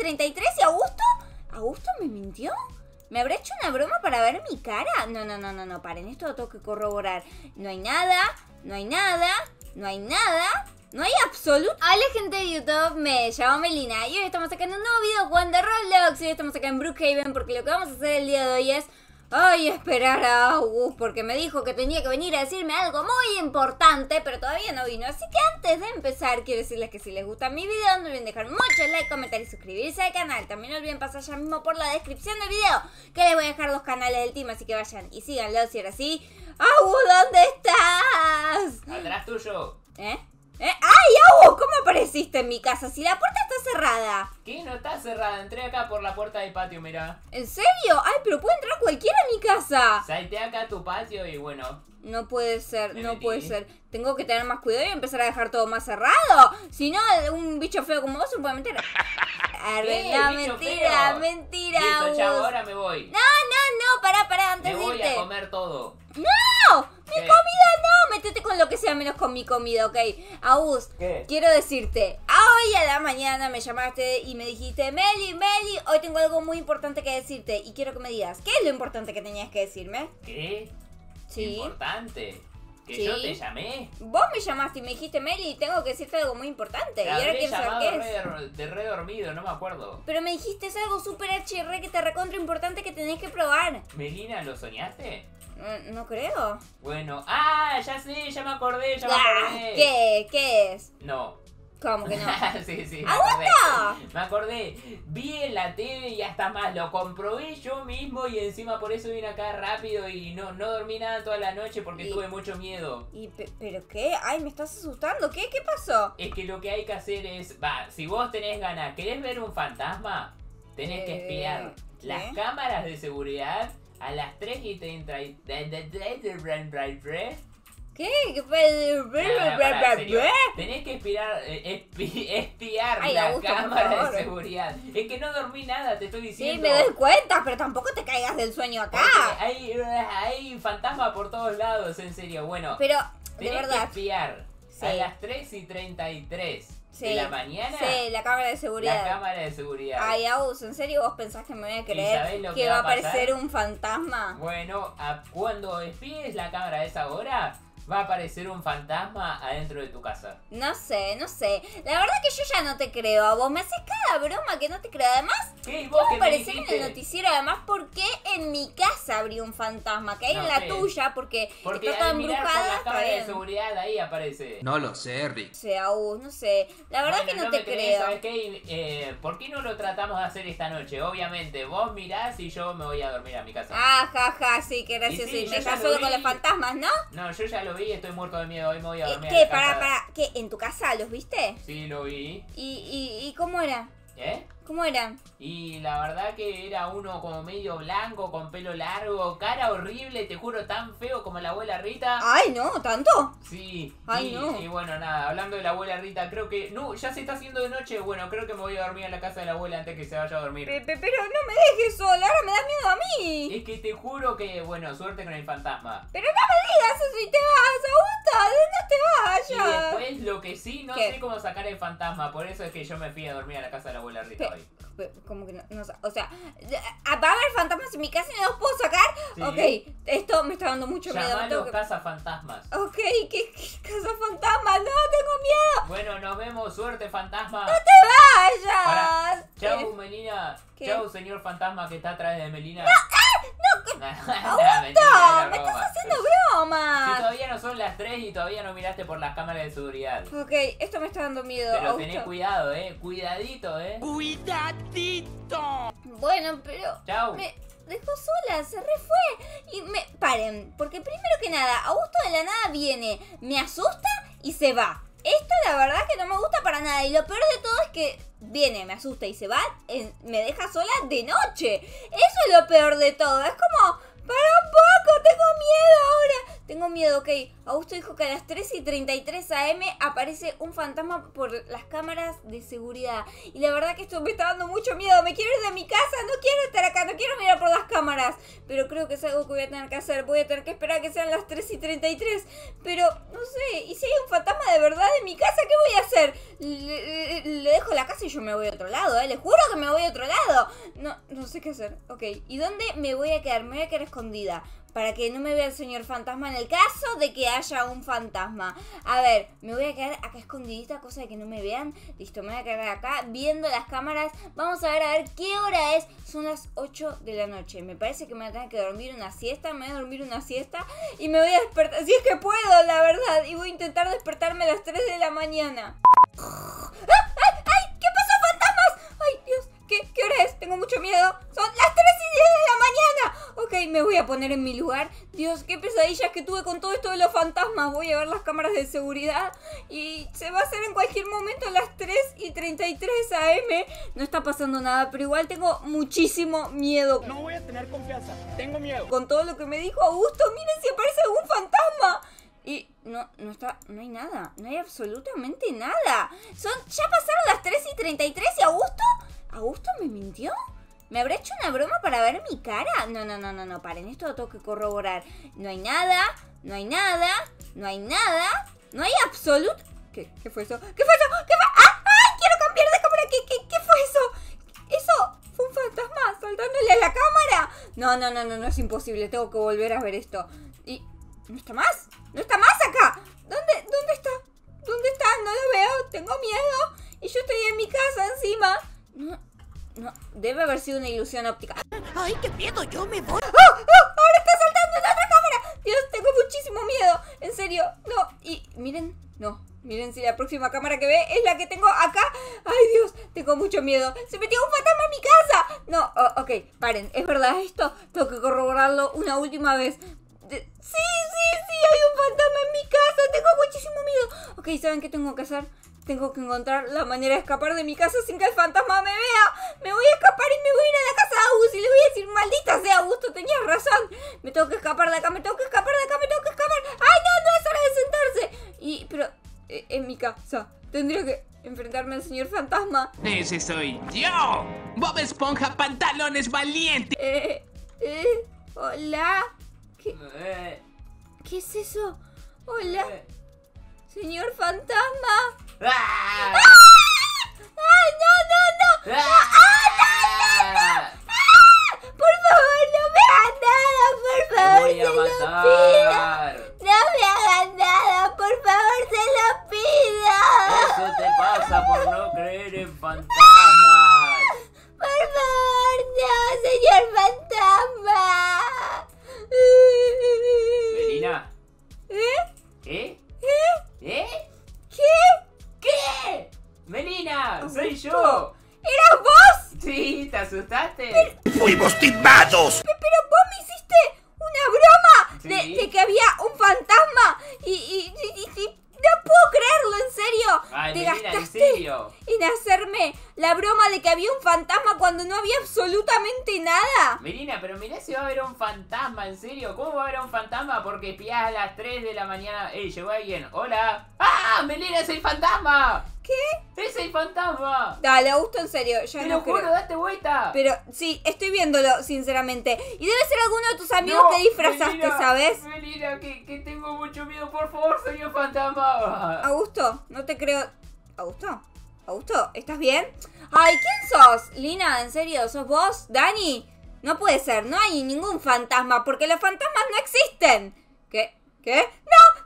33 y Augusto. ¿Augusto me mintió? ¿Me habrá hecho una broma para ver mi cara? No, no, no, no, no, paren, esto lo tengo que corroborar. No hay nada, no hay nada, no hay nada. No hay absoluto. Hola gente de YouTube, me llamo Melina y hoy estamos acá en un nuevo video a Roblox y hoy estamos acá en Brookhaven porque lo que vamos a hacer el día de hoy es Ay, esperar a August porque me dijo que tenía que venir a decirme algo muy importante, pero todavía no vino. Así que antes de empezar, quiero decirles que si les gusta mi video, no olviden dejar muchos like, comentar y suscribirse al canal. También no olviden pasar ya mismo por la descripción del video, que les voy a dejar los canales del team, así que vayan y síganlo si era así. August, ¿dónde estás? Atrás tuyo. ¿Eh? ¿Eh? ¡Ay, August! ¿Cómo apareciste en mi casa si la puerta está cerrada? ¿Qué? No está cerrada. Entré acá por la puerta del patio, mira. ¿En serio? Ay, pero puede entrar cualquiera a mi casa. Salté acá a tu patio y bueno. No puede ser, no puede ser. Tengo que tener más cuidado y empezar a dejar todo más cerrado. Si no, un bicho feo como vos se puede meter. ¿Qué? No, mentira, feo. mentira. Listo, August. ahora me voy. No, no, no, pará, pará, antes me de voy irte. a comer todo. ¡No! ¡Mi ¿Qué? comida no! Métete sea menos con mi comida, ¿ok? Agus, ¿Qué? quiero decirte, hoy a la mañana me llamaste y me dijiste, Meli, Meli, hoy tengo algo muy importante que decirte y quiero que me digas, ¿qué es lo importante que tenías que decirme? ¿Qué? Sí. Importante. ¿Que Sí. yo te llamé? Vos me llamaste y me dijiste, Meli, tengo que decirte algo muy importante. Te y ahora quiero saber qué es. de re dormido, no me acuerdo. Pero me dijiste es algo súper HR que te recontra importante que tenés que probar. Melina, ¿lo soñaste? No, no creo. Bueno. ¡Ah! Ya sé, ya me acordé, ya me Ah, acordé. ¿Qué? ¿Qué es? No. ¿Cómo que no? sí, sí, me ¡Aguanta! acordé. Me acordé. Vi en la tele y hasta más. Lo comprobé yo mismo y encima por eso vine acá rápido y no, no dormí nada toda la noche porque Y- tuve mucho miedo. ¿Y pe- pero qué? Ay, me estás asustando. ¿Qué? ¿Qué pasó? Es que lo que hay que hacer es, va, si vos tenés ganas, ¿querés ver un fantasma? Tenés que Eh, espiar ¿qué? las cámaras de seguridad a las 3 y 30 y... ¿Qué? ¿Qué fue? Tenés que espiar, eh, espi- espiar Ay, la Augusto, cámara de seguridad. Es que no dormí nada, te estoy Sí, diciendo. me doy cuenta, pero tampoco te caigas del sueño acá. Hay, hay fantasmas por todos lados, en serio. Bueno, Pero, de tenés que espiar Sí. a las 3 y 33 Sí. de la mañana Sí, la cámara de la seguridad. cámara de seguridad. Ay, Aus, ¿en serio vos pensás que me voy a creer que que va a pasar? aparecer un fantasma? Bueno, a- cuando espíes la cámara a esa hora, va a aparecer un fantasma adentro de tu casa. No sé, no sé. La verdad que yo ya no te creo a vos. Me haces cada broma que no te creo. Además, ¿Qué? ¿Y ¿qué vos va a qué aparecer en el noticiero? Además, ¿por qué en mi casa habría un fantasma? Que hay No en la sé. tuya, porque, Porque está por embrujada. de bien. seguridad ahí aparece. No lo sé, Rick. No sé, Aus, no sé. La verdad Bueno, que no, te crees, creo. ¿sabes qué? Eh, ¿Por qué no lo tratamos de hacer esta noche? Obviamente, vos mirás y yo me voy a dormir a mi casa. Ah, ja, ja, sí, qué gracioso. Y sí, Y me solo vi. con los fantasmas, ¿no? No, yo ya lo vi, estoy muerto de miedo, hoy me voy a Eh, dormir ¿Qué? Para, para, ¿qué? ¿En tu casa los viste? Sí, lo vi. ¿Y, y, y cómo era? ¿Eh? ¿Cómo eran? Y la verdad que era uno como medio blanco, con pelo largo, cara horrible, te juro, tan feo como la abuela Rita. Ay, no, ¿tanto? Sí, Ay, y, no. y bueno, nada, hablando de la abuela Rita, creo que... No, ya se está haciendo de noche, bueno, creo que me voy a dormir en la casa de la abuela antes que se vaya a dormir. Pe- pe- Pero no me dejes sola, ahora me das miedo a mí. Es que te juro que, bueno, suerte con el fantasma. Pero no me digas eso si te vas, Augusta, no te Y vayas. después lo que sí, no ¿Qué? sé cómo sacar el fantasma, por eso es que yo me fui a dormir a la casa de la abuela Rita Pe- hoy. ¿Cómo que no? no o sea, ¿va a haber fantasmas en mi casa y no los puedo sacar? Sí. Ok, esto me está dando mucho miedo. Llamalo que- casa fantasmas. Ok, ¿qué, qué casa fantasma? No, tengo miedo. Bueno, nos vemos, suerte fantasma. ¡Vayas! Pará. Chau, Eh, Melina. ¿Qué? Chau, señor fantasma que está atrás de Melina. no, Nah, Augusto, me estás broma. haciendo Si broma. todavía no son las 3 y todavía no miraste por las cámaras de seguridad. Ok, esto me está dando miedo. Pero Augusto. tenés cuidado, eh. Cuidadito, eh. Bueno, pero Chau. me dejó sola, se re fue. Y me. Paren, porque primero que nada, Augusto de la nada viene, me asusta y se va. Esto la verdad que no me gusta para nada. Y lo peor de todo es que viene, me asusta y se va, me deja sola de noche. Eso es lo peor de todo. Es como, para un poco, tengo miedo ahora. tengo miedo, ok. Augusto dijo que a las 3 y 33 am aparece un fantasma por las cámaras de seguridad. Y la verdad que esto me está dando mucho miedo. Me quiero ir de mi casa, no quiero estar acá, no quiero mirar por las cámaras. Pero creo que es algo que voy a tener que hacer. Voy a tener que esperar a que sean las 3 y 33. Pero, no sé, ¿y si hay un fantasma de verdad en mi casa? ¿Qué voy a hacer? Le, le- le dejo la casa y yo me voy a otro lado, ¿eh? Les juro que me voy a otro lado. No, no sé qué hacer. Ok, ¿y dónde me voy a quedar? Me voy a quedar escondida. Para que no me vea el señor fantasma en el caso de que haya un fantasma. A ver, me voy a quedar acá escondidita, cosa de que no me vean. Listo, me voy a quedar acá viendo las cámaras. Vamos a ver a ver qué hora es. Son las 8 de la noche. Me parece que me voy a tener que dormir una siesta. Me voy a dormir una siesta y me voy a despertar. Si es que puedo, la verdad. Y voy a intentar despertarme a las 3 de la mañana. ¡Ah! ¡Ay, ay! ¿Qué pasó, fantasmas? ¡Ay, Dios! ¿Qué, ¿Qué hora es? Tengo mucho miedo. Son las 3 y 10 de la mañana. Ok, me voy a poner en mi lugar. Dios, qué pesadillas que tuve con todo esto de los fantasmas. Voy a ver las cámaras de seguridad. Y se va a hacer en cualquier momento a las 3 y 33 am. No está pasando nada, pero igual tengo muchísimo miedo. No voy a tener confianza. Tengo miedo. Con todo lo que me dijo Augusto, miren si aparece algún fantasma. Y no, no está, no hay nada, no hay absolutamente nada. Son, ya pasaron las 3 y 33 y Augusto, ¿Augusto me mintió? ¿Me habrá hecho una broma para ver mi cara? No, no, no, no, no, paren, esto lo tengo que corroborar. No hay nada, no hay nada, no hay nada, no hay absoluto... ¿Qué? ¿Qué fue eso? ¿Qué fue eso? ¿Qué fue? ¡Ah! Quiero cambiar de cámara. ¿Qué, qué, qué fue eso? ¿Eso fue un fantasma saltándole a la cámara? No, no, no, no, no es imposible. Tengo que volver a ver esto. Y... ¿No está más? ¿No está más acá? ¿Dónde, dónde está? ¿Dónde está? No lo veo. Tengo miedo. Y yo estoy en mi casa encima. No, no. Debe haber sido una ilusión óptica. ¡Ay, qué miedo! ¡Yo me voy! ¡Ah! ¡Ah! ¡Ahora está saltando en la otra cámara! Dios, tengo muchísimo miedo. En serio, no. Y miren, no. Miren si la próxima cámara que ve es la que tengo acá. Ay, Dios, tengo mucho miedo. Se metió un fantasma en mi casa. No, oh, ok, paren. ¿Es verdad esto? Tengo que corroborarlo una última vez. Sí, sí, sí, hay un fantasma en mi casa. Tengo muchísimo miedo. Ok, ¿saben qué tengo que hacer? Tengo que encontrar la manera de escapar de mi casa sin que el fantasma me vea. Me voy a escapar y me voy a ir a la casa de Augusto y le voy a decir, maldita sea, Augusto, tenías razón. Me tengo que escapar de acá, me tengo que escapar de acá, me tengo que escapar. ¡Ay, no, no es hora de sentarse! Y, pero, eh, en mi casa, tendría que enfrentarme al señor fantasma. Ese soy yo. Bob Esponja Pantalones Valiente. Eh, eh, hola. ¿Qué, Eh, qué es eso? Hola, eh. señor fantasma. ¡Ah! ¡Ay, no, no, no! ¡Ah! ¡Fuimos timados! Pe- Pero vos me hiciste una broma de, Sí. de que había un fantasma y, y, y- y- y- no puedo creerlo, en serio. Ay, Te Melina, ¿en gastaste serio? en hacerme la broma de que había un fantasma cuando no había absolutamente nada. Melina, pero mirá si va a haber un fantasma, en serio. ¿Cómo va a haber un fantasma? Porque espiás a las 3 de la mañana. ¡Ey, llegó alguien! ¡Hola! ¡Ah! ¡Melina es el fantasma! ¿Qué? ¡Es el fantasma! Dale, Augusto, en serio, ya ¡Te no lo juro, creo. date vuelta! Pero sí, estoy viéndolo, sinceramente. Y debe ser alguno de tus amigos No, que disfrazaste, Melina, ¿sabes? Melina, que, que tengo mucho miedo, por favor, soy un fantasma. Augusto, no te creo. ¿Augusto? ¿Augusto? ¿Estás bien? Ay, ¿quién sos? Lina, ¿en serio? ¿Sos vos? ¿Dani? No puede ser, no hay ningún fantasma, porque los fantasmas no existen. ¿Qué? ¿Qué? ¡No!